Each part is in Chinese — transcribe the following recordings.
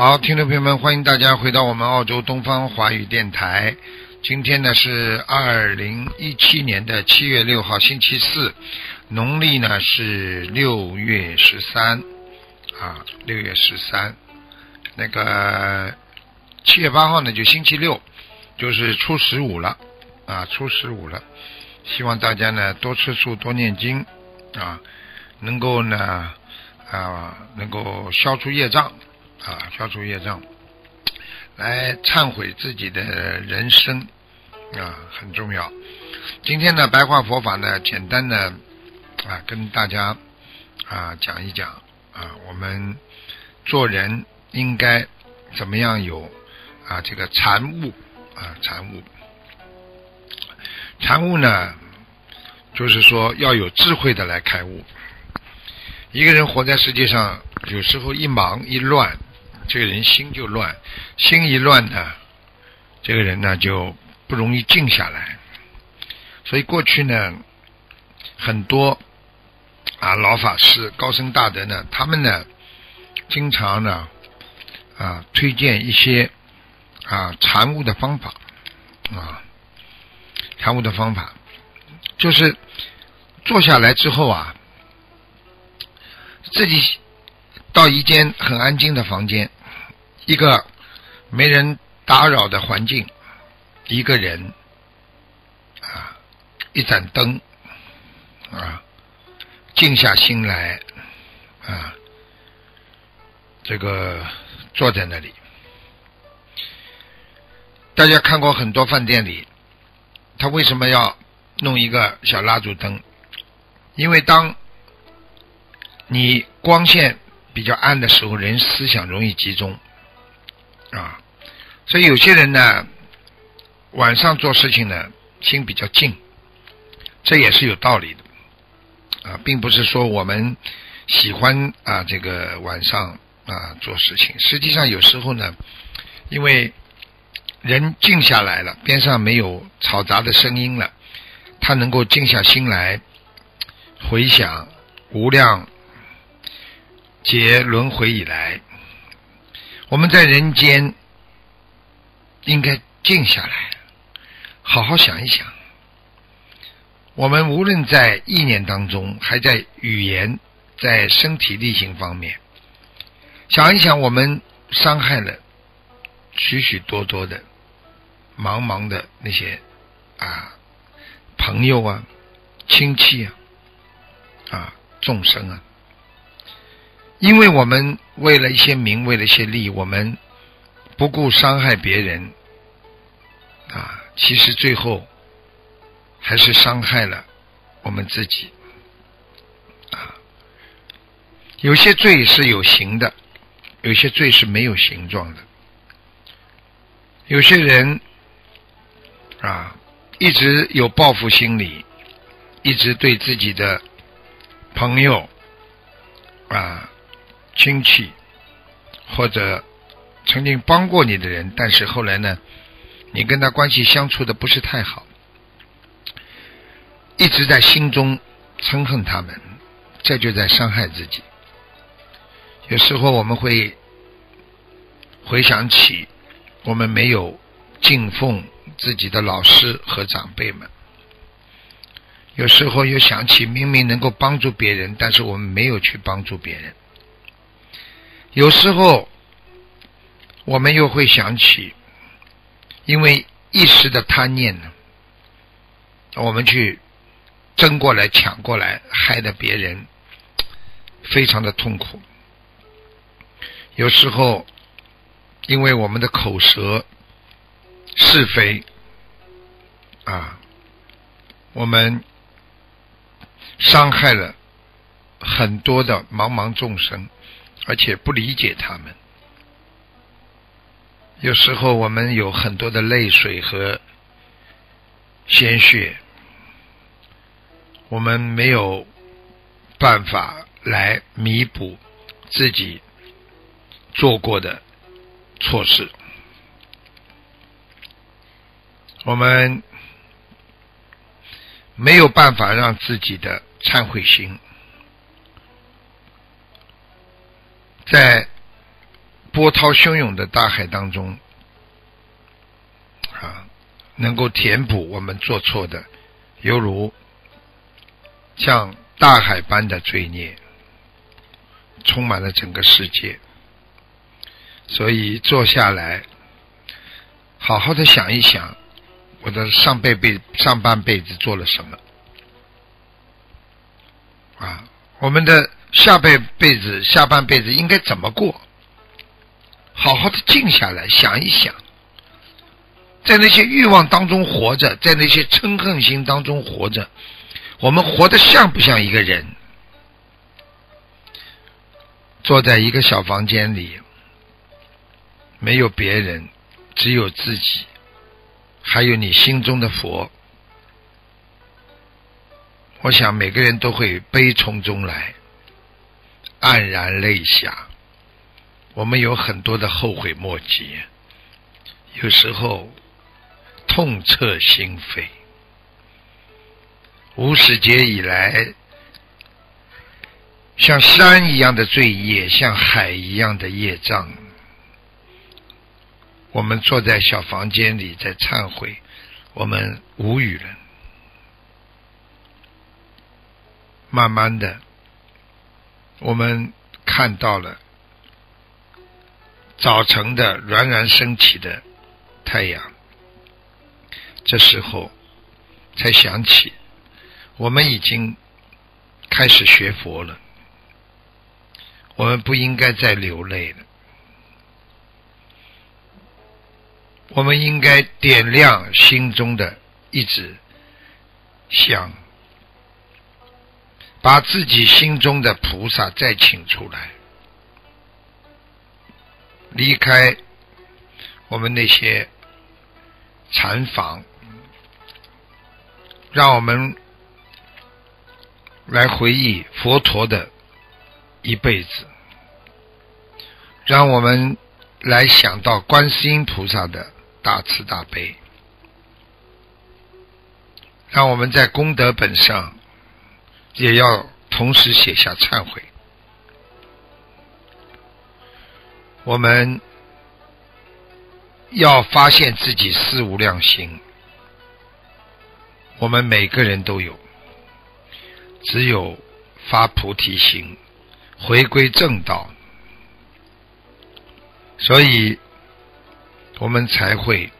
好，听众朋友们，欢迎大家回到我们澳洲东方华语电台。今天呢是二零一七年的七月六号，星期四，农历呢是六月十三啊，六月十三。那个七月八号呢就星期六，就是初十五了啊，初十五了。希望大家呢多吃素，多念经啊，能够呢啊能够消除业障。啊，消除业障，来忏悔自己的人生啊，很重要。今天呢，白话佛法呢，简单的啊，跟大家啊讲一讲啊，我们做人应该怎么样有啊这个禅悟啊禅悟。禅悟呢，就是说要有智慧的来开悟。一个人活在世界上，有时候一忙一乱。这个人心就乱，心一乱呢，这个人呢就不容易静下来。所以过去呢，很多啊老法师、高僧大德呢，他们呢经常呢啊推荐一些啊禅悟的方法啊禅悟的方法，就是坐下来之后啊，自己到一间很安静的房间。一个没人打扰的环境，一个人啊，一盏灯啊，静下心来啊，这个坐在那里。大家看过很多饭店里，他为什么要弄一个小蜡烛灯？因为当你光线比较暗的时候，人思想容易集中。啊，所以有些人呢，晚上做事情呢，心比较静，这也是有道理的啊，并不是说我们喜欢啊这个晚上啊做事情。实际上有时候呢，因为人静下来了，边上没有嘈杂的声音了，他能够静下心来回想无量劫轮回以来。我们在人间应该静下来，好好想一想。我们无论在意念当中，还在语言、在身体力行方面，想一想，我们伤害了许许多多的、茫茫的那些啊朋友啊、亲戚啊、啊众生啊。因为我们为了一些名，为了一些利，我们不顾伤害别人，啊，其实最后还是伤害了我们自己，啊，有些罪是有形的，有些罪是没有形状的，有些人啊，一直有报复心理，一直对自己的朋友啊。亲戚或者曾经帮过你的人，但是后来呢，你跟他关系相处的不是太好，一直在心中憎恨他们，这就在伤害自己。有时候我们会回想起我们没有敬奉自己的老师和长辈们，有时候又想起明明能够帮助别人，但是我们没有去帮助别人。有时候，我们又会想起，因为一时的贪念呢，我们去争过来、抢过来，害得别人非常的痛苦。有时候，因为我们的口舌是非啊，我们伤害了很多的茫茫众生，而且不理解他们。有时候我们有很多的泪水和鲜血，我们没有办法来弥补自己做过的错事，我们没有办法让自己的忏悔心在。波涛汹涌的大海当中，啊，能够填补我们做错的，犹如像大海般的罪孽，充满了整个世界。所以坐下来，好好的想一想，我的上辈辈上半辈子做了什么？啊，我们的下辈辈子下半辈子应该怎么过？好好的静下来想一想，在那些欲望当中活着，在那些嗔恨心当中活着，我们活得像不像一个人？坐在一个小房间里，没有别人，只有自己，还有你心中的佛。我想每个人都会悲从中来，黯然泪下。我们有很多的后悔莫及，有时候痛彻心扉。无始劫以来，像山一样的罪业，像海一样的业障，我们坐在小房间里在忏悔，我们无语了。慢慢的，我们看到了。早晨的冉冉升起的太阳，这时候才想起，我们已经开始学佛了。我们不应该再流泪了，我们应该点亮心中的一支香，把自己心中的菩萨再请出来。离开我们那些禅房，让我们来回忆佛陀的一辈子，让我们来想到观世音菩萨的大慈大悲，让我们在功德本上也要同时写下忏悔。我们要发现自己四无量心，我们每个人都有，只有发菩提心，回归正道，所以我们才会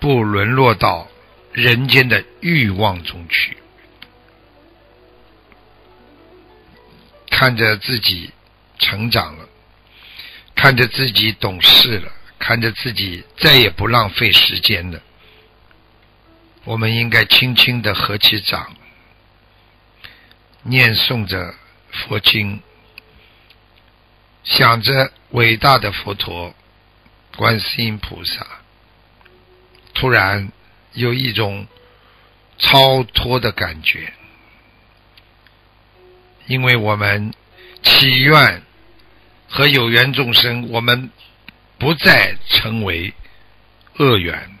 不沦落到人间的欲望中去，看着自己成长了。看着自己懂事了，看着自己再也不浪费时间了，我们应该轻轻的合起掌，念诵着佛经，想着伟大的佛陀、观世音菩萨，突然有一种超脱的感觉，因为我们祈愿。和有缘众生，我们不再成为恶缘，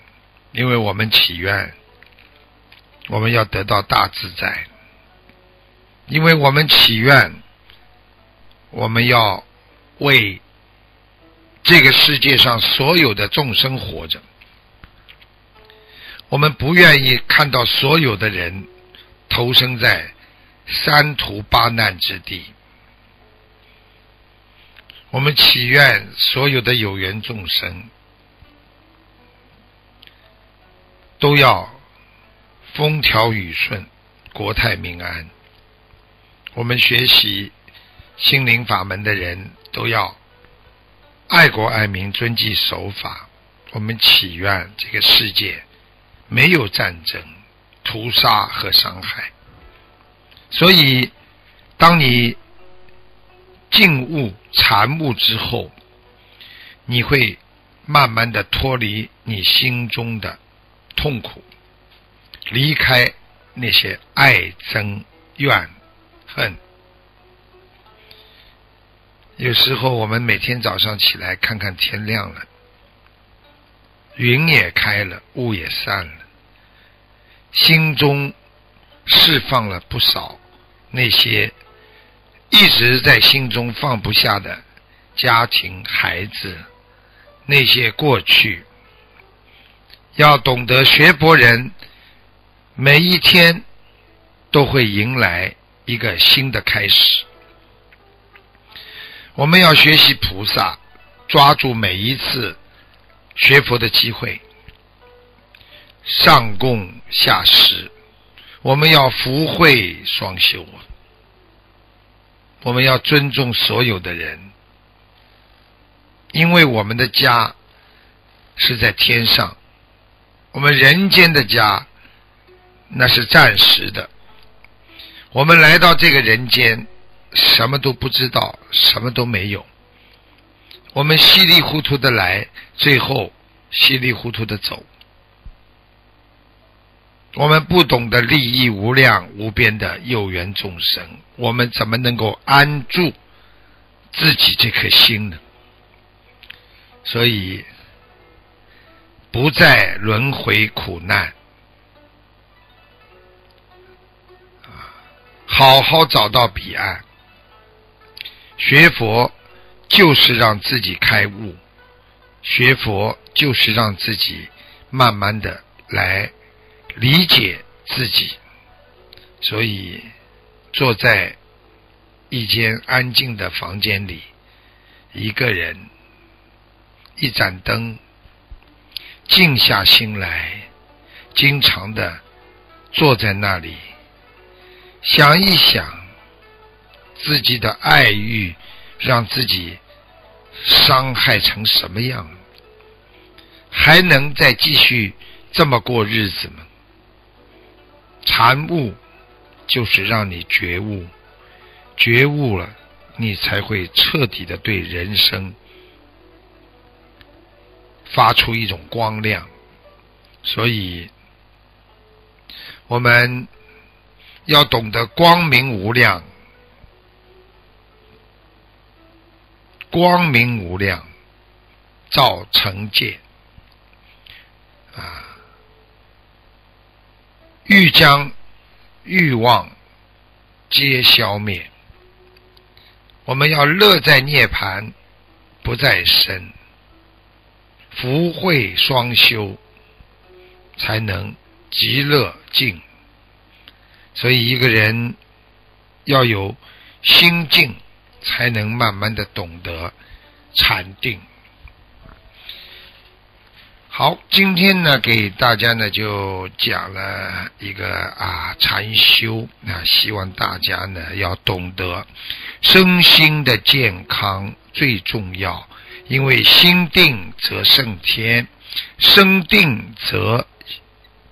因为我们祈愿，我们要得到大自在；因为我们祈愿，我们要为这个世界上所有的众生活着。我们不愿意看到所有的人投生在三途八难之地。我们祈愿所有的有缘众生都要风调雨顺、国泰民安。我们学习心灵法门的人都要爱国爱民、遵纪守法。我们祈愿这个世界没有战争、屠杀和伤害。所以，当你静悟禅悟之后，你会慢慢的脱离你心中的痛苦，离开那些爱憎怨恨。有时候我们每天早上起来看看天亮了，云也开了，雾也散了，心中释放了不少那些一直在心中放不下的家庭、孩子，那些过去。要懂得学佛人，每一天都会迎来一个新的开始。我们要学习菩萨，抓住每一次学佛的机会，上供下施。我们要福慧双修啊！我们要尊重所有的人，因为我们的家是在天上，我们人间的家那是暂时的。我们来到这个人间。什么都不知道，什么都没有。我们稀里糊涂的来，最后稀里糊涂的走。我们不懂得利益无量无边的有缘众生，我们怎么能够安住自己这颗心呢？所以，不再轮回苦难，好好找到彼岸。学佛就是让自己开悟，学佛就是让自己慢慢的来理解自己。所以，坐在一间安静的房间里，一个人，一盏灯，静下心来，经常的坐在那里，想一想。自己的爱欲让自己伤害成什么样？还能再继续这么过日子吗？禅悟就是让你觉悟，觉悟了，你才会彻底的对人生发出一种光亮。所以，我们要懂得光明无量。光明无量，照成界啊！欲将欲望皆消灭。我们要乐在涅盘，不在身，福慧双修，才能极乐境。所以，一个人要有心境。才能慢慢的懂得禅定。好，今天呢，给大家呢就讲了一个啊禅修，啊希望大家呢要懂得身心的健康最重要，因为心定则胜天，身定则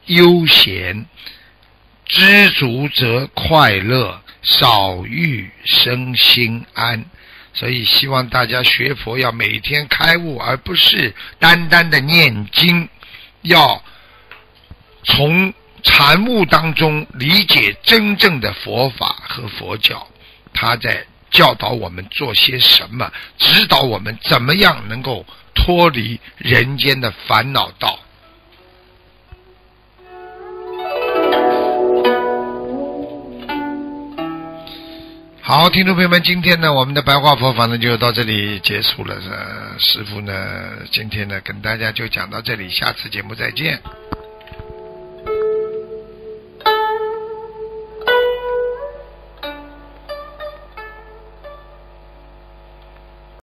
悠闲，知足则快乐。少欲身心安，所以希望大家学佛要每天开悟，而不是单单的念经，要从禅悟当中理解真正的佛法和佛教，他在教导我们做些什么，指导我们怎么样能够脱离人间的烦恼道。好，听众朋友们，今天呢，我们的白话佛法呢就到这里结束了。呃，师傅呢，今天呢跟大家就讲到这里，下次节目再见。